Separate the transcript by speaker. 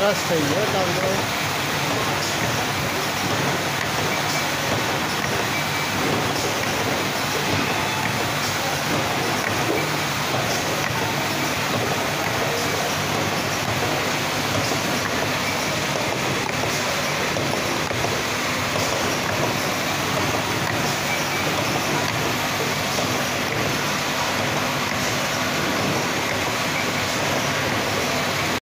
Speaker 1: camera सही है